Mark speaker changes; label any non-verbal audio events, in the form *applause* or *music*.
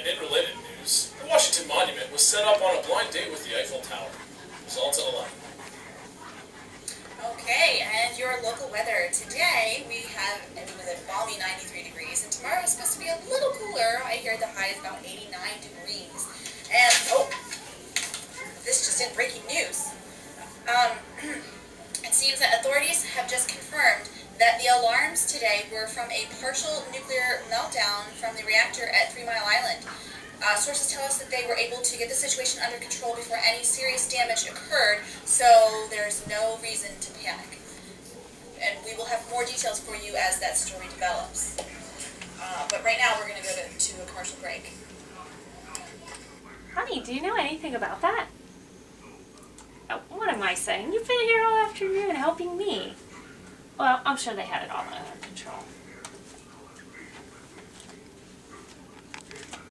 Speaker 1: And in related news, the Washington Monument was set up on a blind date with the Eiffel Tower. Results at 11.
Speaker 2: Okay, and your local weather. Today we have it was a balmy 93 degrees, and tomorrow is supposed to be a little cooler. I hear the high is about 89 degrees. And oh, this just in breaking news. Um, *clears throat* it seems that authorities have just confirmed that the alarms today were from a partial nuclear meltdown from the reactor at Three Mile. Uh, sources tell us that they were able to get the situation under control before any serious damage occurred, so there's no reason to panic. And we will have more details for you as that story develops. Uh, but right now, we're going to go to, a commercial break.
Speaker 3: Honey, do you know anything about that? Oh, what am I saying? You've been here all afternoon helping me. Well, I'm sure they had it all under control.